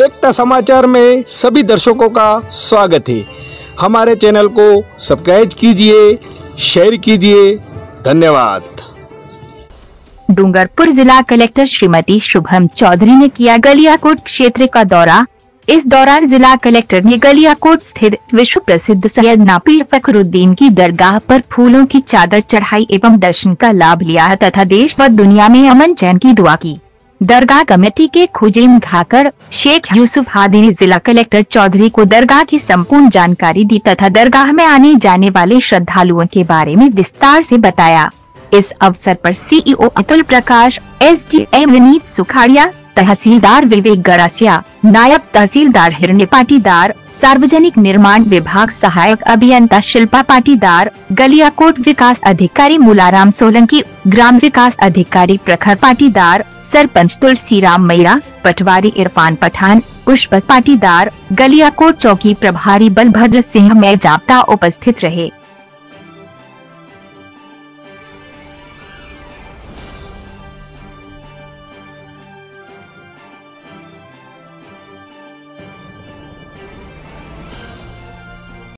एकता समाचार में सभी दर्शकों का स्वागत है। हमारे चैनल को सब्सक्राइब कीजिए, शेयर कीजिए। धन्यवाद। डूंगरपुर जिला कलेक्टर श्रीमती शुभम चौधरी ने किया गलियाकोट क्षेत्र का दौरा। इस दौरान जिला कलेक्टर ने गलियाकोट स्थित विश्व प्रसिद्ध सैयद नापीर फखरुद्दीन की दरगाह पर फूलों की चादर चढ़ाई एवं दर्शन का लाभ लिया तथा देश व दुनिया में अमन चैन की दुआ की। दरगाह कमेटी के खुजेम घाकर, शेख यूसुफ हादी ने जिला कलेक्टर चौधरी को दरगाह की संपूर्ण जानकारी दी तथा दरगाह में आने जाने वाले श्रद्धालुओं के बारे में विस्तार से बताया। इस अवसर पर CEO Atul Prakash S D M Vineet Sukhadia, तहसीलदार विवेक गरासिया, नायब तहसीलदार हिरण्य पाटीदार सार्वजनिक निर्माण विभाग सहायक अभियंता शिल्पा पाटीदार, गलियाकोट विकास अधिकारी मुलाराम सोलंकी, ग्राम विकास अधिकारी प्रखर पाटीदार, सरपंच तुलसी राम मैरा, पटवारी इरफान पठान, पुष्पक पाटीदार, गलियाकोट चौकी प्रभारी बलभद्र सिंह में जाप्ता उपस्थित रहे।